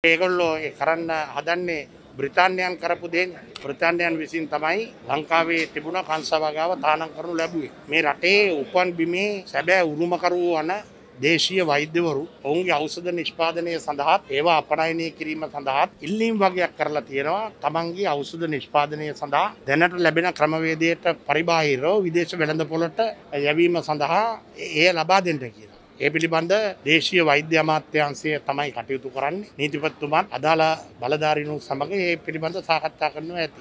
ඒගොල්ලෝ ඒ කරන්න හදන්නේ බ්‍රිතාන්‍යයන් කරපු දෙන් බ්‍රතාන්යන් විසින් තමයි ලංකාවේ තිබුණ කංසවගාව තානන් කරනු ලැබුවේ. මේ රටේ උපන් බිමේ සැබෑ උරුමකරුවූ වන දේශීය වෛද්‍යවරු ඔවුන්ගේ ඖෂධ නිෂ්පාදනය සඳහාත් ඒවා අපනයනය කිරීම සඳහාත් ඉල්ලීම් වගේයක් කරලා තියෙනවා තමන්ගේ ඖෂධ නිෂ්පාදනය සඳහා දැනට ලැබෙන ක්‍රමවේදයට පරිබාහිරෝ විදේශ වෙළඳ පොලට යැවීම සඳහා ඒ ලබා දෙන්න කියලා. ඒ පිළිබඳ දේශීය වෛද්‍ය අමාත්‍යංශය තමයි කටයුතු කරන්නේ නීතිපත්තුමත් අදාළ බලධාරිනු සමඟ ඒ පිළිබඳ සාකච්ඡා කරනවා ඇති.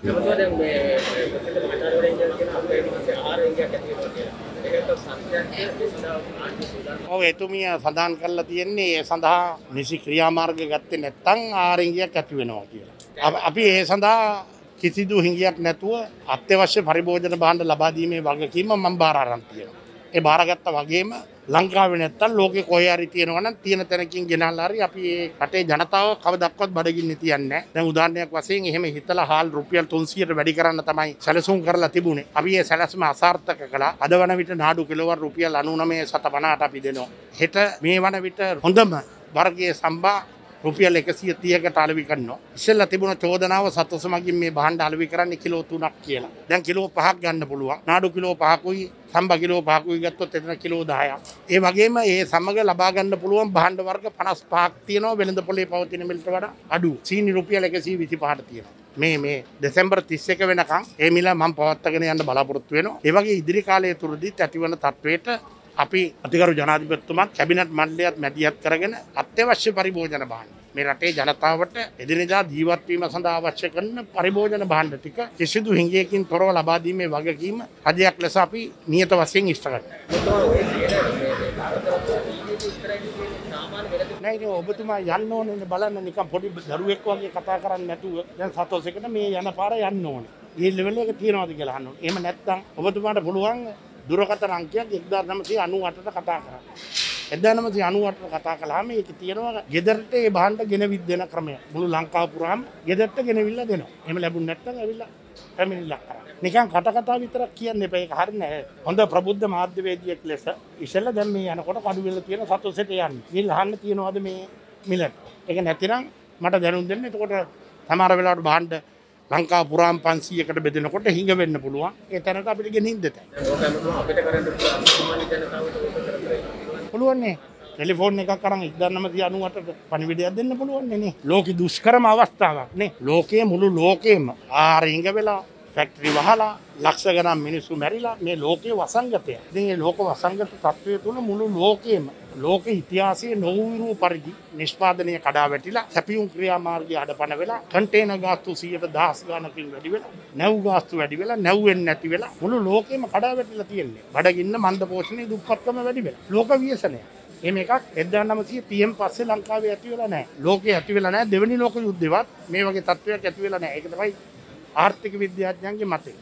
ඔව් එතුමිය සඳහන් කරලා තියෙන්නේ ඒ සඳහා නිසි ක්‍රියාමාර්ග ගත්තේ නැත්නම් ආරංගියක් ඇති වෙනවා කියලා. අප- ඒ සඳහා කිසිදු හිඟියක් නැතුව අත්‍යවශ්‍ය පරිභෝජන භාණ්ඩ ලබා දීමේ වගකීම මම බාර අරන් තියෙනවා. ඒ බාරගත්ත වගේම ලංකාවේ නැත්තම් ලෝකේ කොහේ හරි තියෙනවා නම් තියෙන තැනකින් ගෙනල්ලා හරි අපි ඒ රටේ ජනතාව කවදක්වත් බඩගින්න තියන්නේ නැහැ. දැන් උදාහරණයක් වශයෙන් එහෙම හිතලා හාල් රුපියල් 300ට වැඩි කරන්න තමයි සැලසුම් කරලා තිබුණේ. අපි ඒ සැලසුම අසාර්ථක කළා. අද වන විට නාඩු කිලෝවර් රුපියල් 99 සතපනහට අපි දෙනවා. හෙට මේ වන විට හොඳම වර්ගයේ සම්බා රුපියල් එකසිය තියකට අලවි කරනවා. ඉස්සෙල්ල තිබුණ චෝදනාව සතස මගින් මේ බහන්ඩ අලවි කරන්න කිලෝ තුනක් කියලා. දැන් කිලෝ පහක් ගන්න පුළුවන්. නාඩු කිලෝ පහකුයි සම්බ කිලෝ පහකුයි ගත්තොත් එතන කිලෝ 10ක්. ඒ වගේම ඒ සමග ලබා ගන්න පුළුවන් බහන්ඩ වර්ග 55ක් තියෙනවා වෙළඳ පොලේ පවතින මිලට වඩා අඩු. සීනි රුපියල් 125ට තියෙනවා. මේ මේ දෙසැම්බර් 31 වෙනකන් ඒ මිල මම පවත්වාගෙන යන්න බලාපොරොත්තු වෙනවා. ඒ වගේ ඉදිරි කාලය තුරදීත් ඇතිවන තත්වයට අපි අතිකරු ජනාධිපතිතුමත් කැබිනට් මණ්ඩලයත් මැදිහත් කරගෙන අත්‍යවශ්‍ය පරිභෝජන භාණ්ඩ මේ රටේ ජනතාවට එදිනෙදා ජීවත් වීම සඳහා අවශ්‍ය කරන පරිභෝජන භාණ්ඩ ටික කිසිදු හිඟයකින් තොරව ලබා දීමේ වගකීම රජයක් ලෙස අපි නියත වශයෙන් ඉෂ්ට කරනවා. ඔබතුමා ඔය කියන මේ මේ තාරතරත් ඊයේ උත්තරයි කියන්නේ සාමාන්‍ය වෙලද නෑ ඉතින් ඔබතුමා යන්න ඕනේ බලන්න නිකන් පොඩි දරුවෙක් වගේ කතා කරන්නේ නැතුව දැන් සතෝසෙකට මේ යන පාර යන්න ඕනේ. ඒ ලෙවල් එක තියනවාද කියලා අහන්න ඕනේ. එහෙම නැත්නම් ඔබතුමාට පුළුවන් දුරකථන අංකයක් 1998ට කතා කරන්න. 1998ට කතා කළාම ඒක තියෙනවා ගෙදරට ඒ භාණ්ඩ ගෙනවිත් දෙන ක්‍රමය. මුළු ලංකාව පුරාම ගෙදරට ගෙනවිල්ලා දෙනවා. එහෙම ලැබුණ නැත්නම් ඇවිල්ලා පැමිණිල්ලක් කරා. නිකන් කට කතා විතරක් කියන්න එපා. ඒක හරිය නෑ. හොඳ ප්‍රබුද්ධ මාධ්‍යවේදියෙක් ලෙස ඉස්සෙල්ලා දැන් මේ යනකොට කඩුවෙල තියෙන සතොසෙට යන්නේ. ගිහින් අහන්න තියනවාද මේ මිලට. ඒක නැතිනම් මට දැනුම් දෙන්න. එතකොට සමහර වෙලාවට භාණ්ඩ ලංකා පුරාම් 500කට බෙදෙනකොට හිඟ වෙන්න පුළුවන්. ඒ තැනට අපිට ගෙනින් දෙතයි. දැන් ඕක අමතුමා අපිට කරන්න පුළුවන් සාමාන්‍ය ජනතාවට ඕක කරන්න පුළුවන්නේ ටෙලිෆෝන් එකක් කරන් 1998ට පණිවිඩයක් දෙන්න පුළුවන්නේ නේ. ලෝකෙ දුෂ්කරම අවස්ථාවක් නේ. ලෝකයේ මුළු ලෝකෙම ආරිංග වෙලා ෆැක්ටරි වහලා ලක්ෂ ගණන් මිනිස්සු මැරිලා මේ ලෝකයේ වසංගතය. ඉතින් මේ ලෝක වසංගත තත්ත්වය තුළ මුළු ලෝකෙම ලෝක ඉතිහාසයේ නොවුණු පරිදි නිෂ්පාදනය කඩා වැටිලා සැපියුම් ක්‍රියාමාර්ගය අඩපණ වෙලා කන්ටේනර් ගාස්තු 110 ගණනකින් වැඩි වෙලා නැව් ගාස්තු වැඩි වෙලා නැව් වෙන්නේ නැති වෙලා මුළු ලෝකෙම කඩා වැටිලා තියෙන්නේ. බඩගින්න මන්ද පෝෂණයේ දුප්පත්කම වැඩි වෙලා. ලෝක ව්‍යසනය. එහෙම එකක් 1930න් පස්සේ ලංකාවේ ඇති වෙලා නැහැ. ලෝකේ ඇති වෙලා නැහැ. දෙවෙනි ලෝක යුද්ධෙවත් මේ වගේ තත්ත්වයක් ඇති වෙලා නැහැ. ඒක තමයි ආර්ථික විද්‍යාඥයන්ගේ මතය.